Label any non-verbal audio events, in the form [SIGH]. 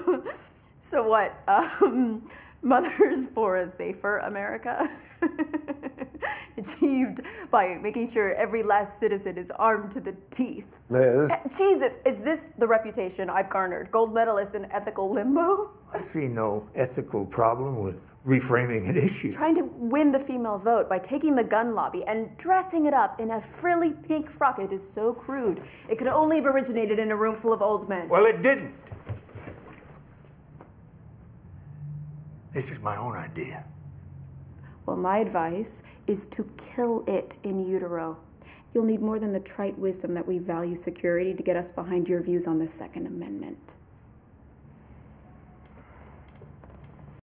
[LAUGHS] so what? Um, [LAUGHS] Mothers for a Safer America, [LAUGHS] achieved by making sure every last citizen is armed to the teeth. Liz, Eh, Jesus, is this the reputation I've garnered? Gold medalist in ethical limbo? I see no ethical problem with reframing an issue. Trying to win the female vote by taking the gun lobby and dressing it up in a frilly pink frock. It is so crude. It could only have originated in a room full of old men. Well, it didn't. This is my own idea. Well, my advice is to kill it in utero. You'll need more than the trite wisdom that we value security to get us behind your views on the Second Amendment.